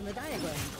in the diagram.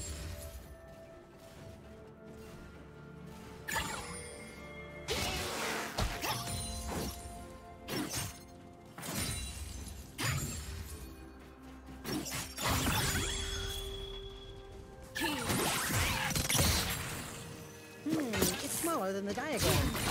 Than the diagram.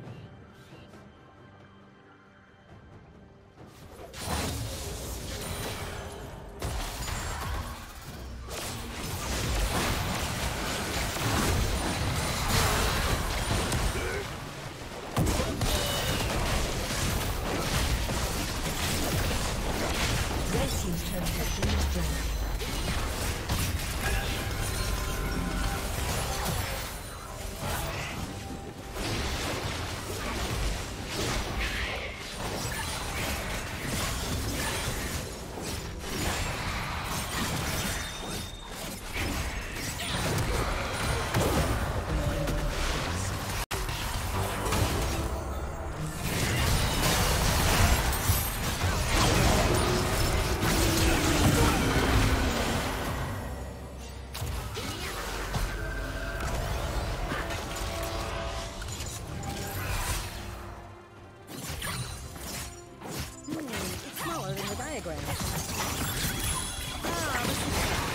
Red ah, team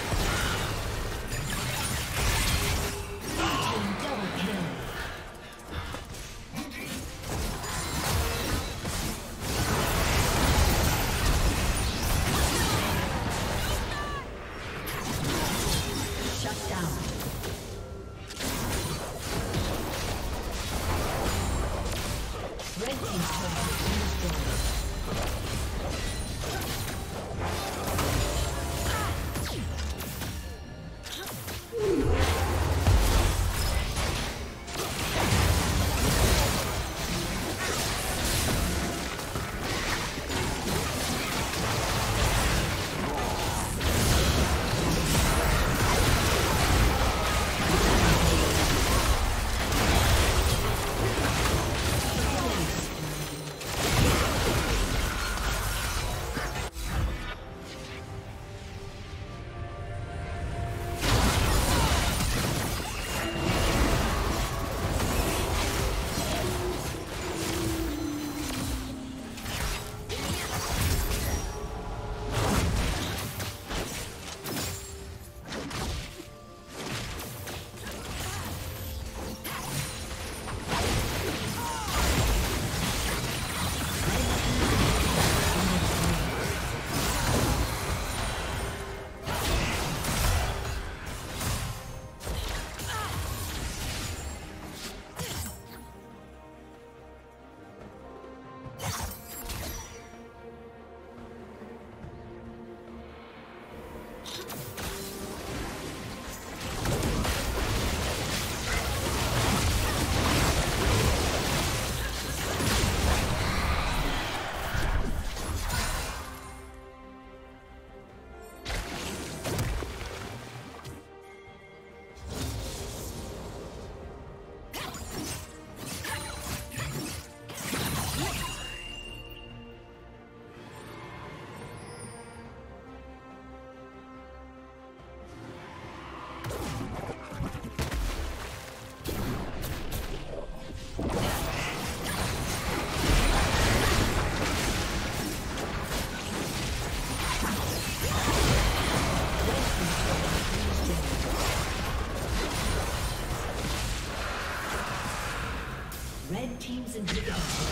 has slain